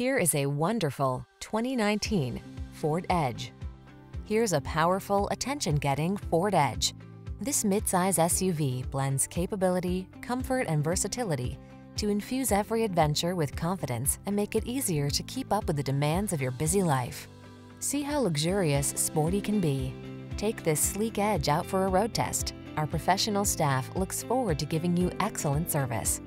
Here is a wonderful 2019 Ford Edge. Here's a powerful, attention-getting Ford Edge. This midsize SUV blends capability, comfort, and versatility to infuse every adventure with confidence and make it easier to keep up with the demands of your busy life. See how luxurious sporty can be. Take this sleek Edge out for a road test. Our professional staff looks forward to giving you excellent service.